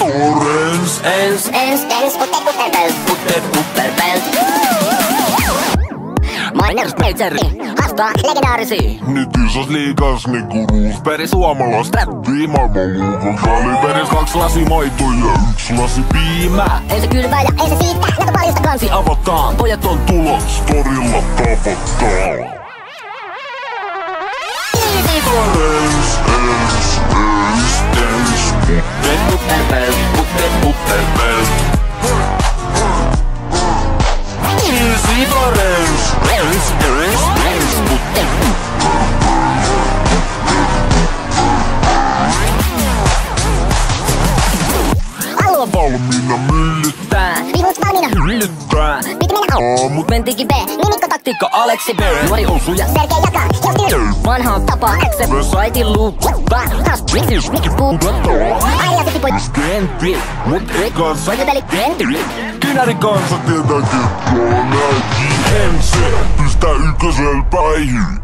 Putter, putter, belt. Putter putter belt Miners, Major, haastaa legendaarisia. Nyt isos liigas niinku Roosberg Suomalas Trappi maailmanluokan kaliberis Kaks lasi maito ja yks lasi piimää Ei se kylvää ja ei se siitä, näkö paljosta kansi. Avataan, pojat on tulos Torilla tavataan Valmiina myllyttää Vihut valmiina. Hyllyttää Piti mennä Aamut Mentikin B. Nimikko taktiikka. Aleksi Berry Nuori housuja Sergei jakaa. Jos tyy. Vanhaan tapaa. Ekse. Saitin luuppa Kas. Mikki puu. Aija se tipoi. Skentri Mut kanssa Soituteli. Kentri Kynäri kanssa tietää on näin JMC Pistää ykkösel päihin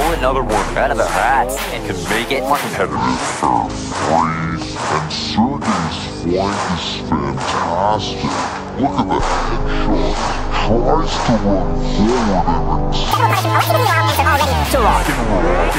pull another one out of the hat, and can make it more competitive for free. And Sergey's flank is fantastic. Look at the headshot tries to run forward and To rock and roll.